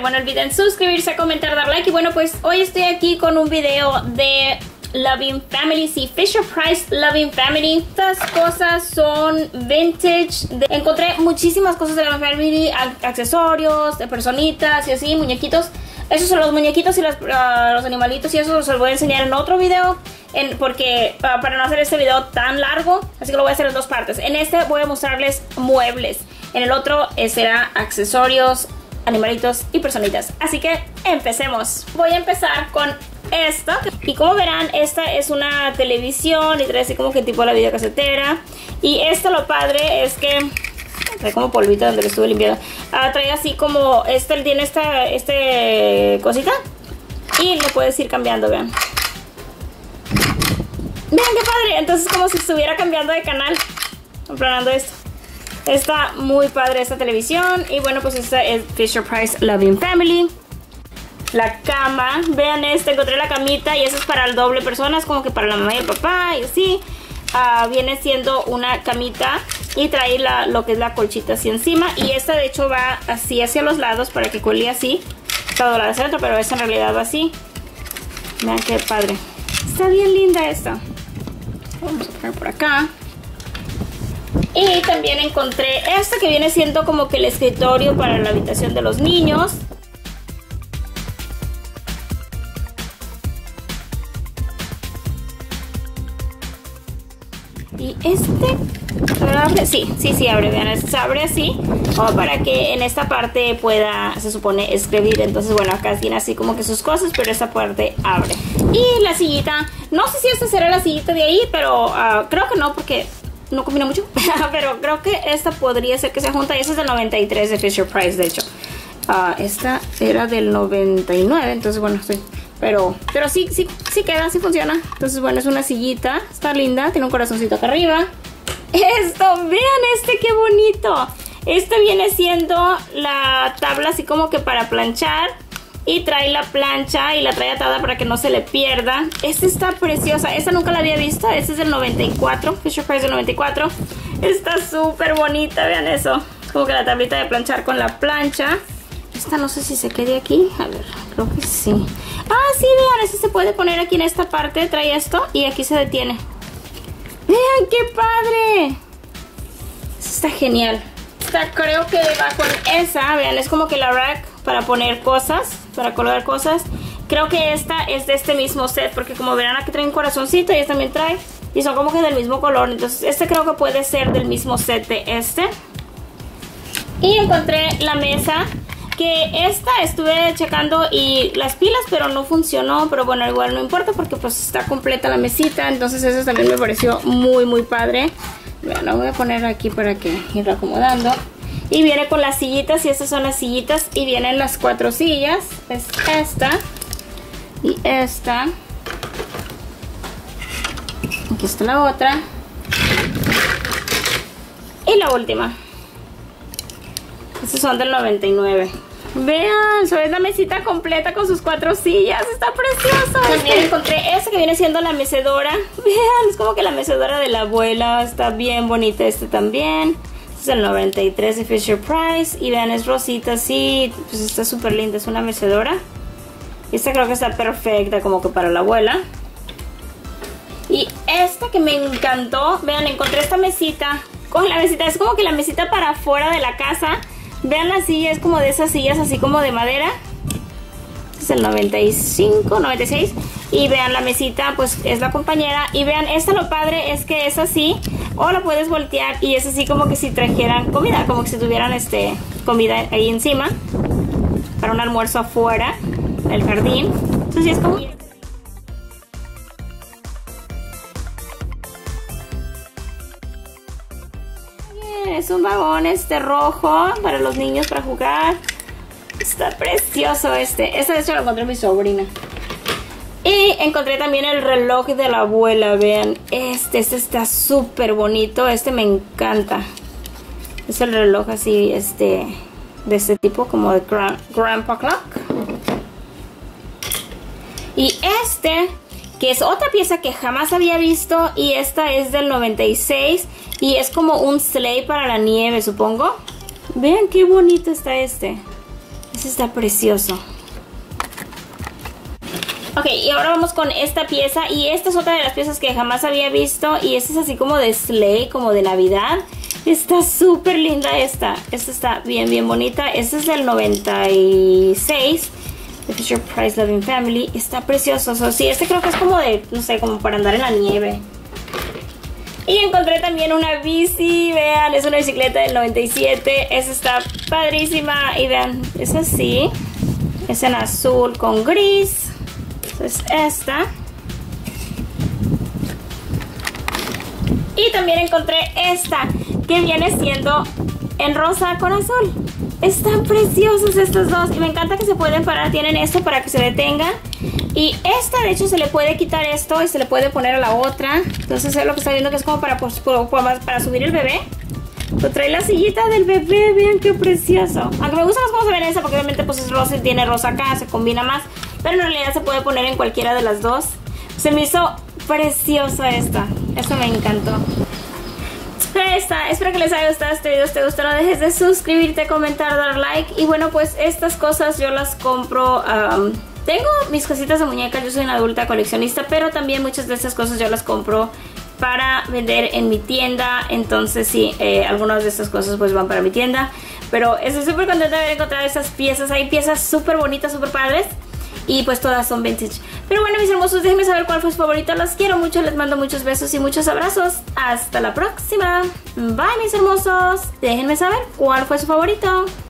bienvenidos al canal, ahora te no olviden suscribirse, comentar, dar like y bueno pues hoy estoy aquí con un video de Loving Family, sí, Fisher Price Loving Family. Estas cosas son vintage. encontré muchísimas cosas de Loving Family, accesorios, de personitas y así, muñequitos. Esos son los muñequitos y ah, los animalitos y eso los voy a enseñar en otro video. Porque ah, para no hacer este video tan largo, así que lo voy a hacer en dos partes. En este voy a mostrarles muebles. En el otro será accesorios, animalitos y personitas. Así que empecemos. Voy a empezar con esta. Y como verán, esta es una televisión y trae así como que tipo la videocasetera. Y esto lo padre es que trae como polvito donde lo estuve limpiando. Ah, trae así como, este tiene esta este cosita. Y le puedes ir cambiando, vean. Vean qué padre. Entonces como si estuviera cambiando de canal. Comprando esto. Está muy padre esta televisión. Y bueno, pues esta es Fisher Price Loving Family la cama. Vean este, encontré la camita y eso es para el doble personas, como que para la mamá y el papá y así. Ah, viene siendo una camita y trae la, lo que es la colchita así encima. Y esta de hecho va así hacia los lados para que cuele así. Está doblada hacia pero esta en realidad va así. Vean qué padre. Está bien linda esta. Vamos a poner por acá. Y también encontré esta que viene siendo como que el escritorio para la habitación de los niños. Y este abre, sí, sí, sí abre, vean, se abre así, como para que en esta parte pueda, se supone, escribir. Entonces, bueno, acá tiene así como que sus cosas, pero esta parte abre. Y la sillita, no sé si esta será la sillita de ahí, pero ah, creo que no, porque no combina mucho. pero creo que esta podría ser que se junta. Y esa es del 93 de Fisher Price, de hecho. Ah, esta era del 99, entonces bueno, estoy pero, pero sí, sí, sí queda, sí funciona. Entonces, bueno, es una sillita. Está linda. Tiene un corazoncito acá arriba. Esto, vean este, qué bonito. Este viene siendo la tabla así como que para planchar. Y trae la plancha y la trae atada para que no se le pierda. Esta está preciosa. Esta nunca la había visto. Esta es del 94. Fisher Price del 94. Está súper bonita. Vean eso. Como que la tablita de planchar con la plancha. Esta no sé si se quede aquí. A ver, creo que sí. Ah, sí, vean, este se puede poner aquí en esta parte. Trae esto y aquí se detiene. Vean, qué padre. está genial. Esta creo que va con esa. Vean, es como que la rack para poner cosas, para colgar cosas. Creo que esta es de este mismo set porque como verán aquí trae un corazoncito y esta también trae. Y son como que del mismo color. Entonces este creo que puede ser del mismo set de este. Y encontré la mesa que esta estuve checando y las pilas, pero no funcionó. Pero bueno, igual no importa porque pues está completa la mesita. Entonces eso también me pareció muy, muy padre. Bueno, la voy a poner aquí para que ir acomodando. Y viene con las sillitas y estas son las sillitas. Y vienen las cuatro sillas. Es esta y esta. Aquí está la otra. Y la última. Estos son del 99. Vean, es la mesita completa con sus cuatro sillas. Está precioso. También encontré esta que viene siendo la mecedora. Vean, es como que la mecedora de la abuela. Está bien bonita este también. Es el 93 de Fisher Price. Y vean, es rosita así. Pues está súper linda. Es una mecedora. Esta creo que está perfecta como que para la abuela. Y esta que me encantó. Vean, encontré esta mesita. Con la mesita. Es como que la mesita para afuera de la casa Vean la silla, es como de esas sillas así como de madera. El 95, 96. Y vean la mesita, pues es la compañera. Y vean, esta lo padre es que es así. O lo puedes voltear y es así como que si trajeran comida. Como que si tuvieran este comida ahí encima. Para un almuerzo afuera del jardín. Entonces es como... es un vagón este rojo para los niños para jugar. Está precioso este. Este de hecho lo encontré mi sobrina. Y encontré también el reloj de la abuela, vean. Este, este está súper bonito. Este me encanta. Es el reloj así, este, de este tipo, como de Grandpa Clock. Y este, que es otra pieza que jamás había visto. Y esta es del 96. Y es como un sleigh para la nieve, supongo. Vean qué bonito está este. Ese está precioso. Ok, y ahora vamos con esta pieza. Y esta es otra de las piezas que jamás había visto. Y esta es así como de sleigh, como de Navidad. Está súper linda esta. Esta está bien, bien bonita. Esta es del 96. The Fisher Price Loving Family. Está precioso. So, sí, este creo que es como de, no sé, como para andar en la nieve. Y encontré también una bici, vean, es una bicicleta del 97. Esta está padrísima. Y vean, es así. Es en azul con gris es esta. Y también encontré esta, que viene siendo en rosa con azul. Están preciosos estos dos y me encanta que se pueden parar. Tienen esto para que se detengan. Y esta de hecho se le puede quitar esto y se le puede poner a la otra. Entonces es lo que está viendo que es como para, pues, para subir el bebé. Lo trae la sillita del bebé, vean qué precioso. Aunque me gusta más cómo se ve esa porque obviamente pues es rosa y tiene rosa acá, se combina más. Pero en realidad se puede poner en cualquiera de las dos. Se me hizo preciosa esta. Eso me encantó. Esta, espero que les haya gustado este video. Si te gustó, no dejes de suscribirte, comentar, dar like. Y bueno, pues estas cosas yo las compro. Tengo mis cositas de muñecas, yo soy una adulta coleccionista, pero también muchas de estas cosas yo las compro para vender en mi tienda. Entonces sí, eh, algunas de estas cosas pues van para mi tienda. Pero estoy súper contenta de haber encontrado estas piezas. Hay piezas súper bonitas, súper padres. Y pues todas son vintage. Pero bueno, mis hermosos, déjenme saber cuál fue su favorito. Los quiero mucho, les mando muchos besos y muchos abrazos. Hasta la próxima. Bye, mis hermosos. Déjenme saber cuál fue su favorito.